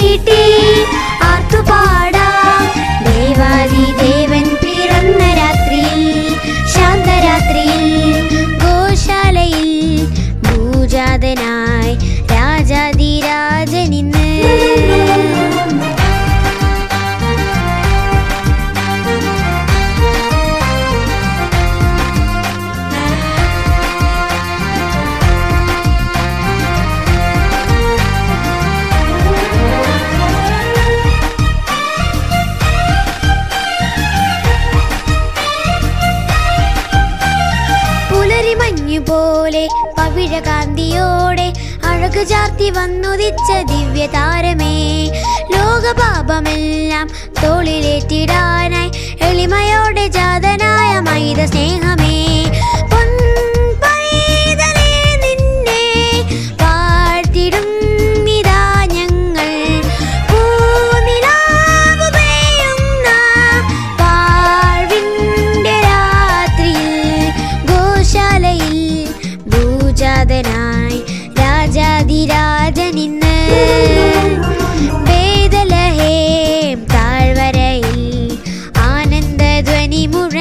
చీటి ఆర్తుపాడ ആയിരകാന്തിയോടെ അഴകു ചാർത്തി വന്നുദിച്ച ദിവ്യ താരമേ ലോകപാപമെല്ലാം തോളിലേറ്റിടാനായി എളിമയോടെ ജാതനായ മൈത സ്നേഹമേ நாதனாய் ராஜாதிராஜனின்னு வேதலஹேம் தாழ்வரையில் ஆனந்த துவனி முழ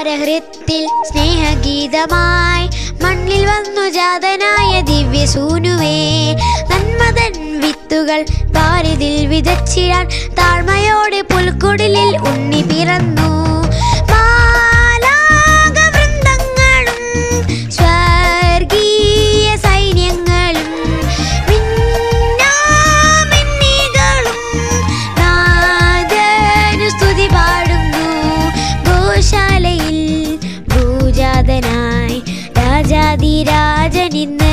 അന്ധകാരഹൃത്തിൽ സ്നേഹഗീതമായി മണ്ണിൽ വന്നു ജാതനായ ദിവ്യസൂനുവേ. നന്മതൻ വിത്തുകൾ പാരിതിൽ വിതച്ചിടാൻ താഴ്മയോടെ പുൽക്കൊടിലിൽ ഉണ്ണി പിറന്നു. രാജാതിരാജനിന്ന്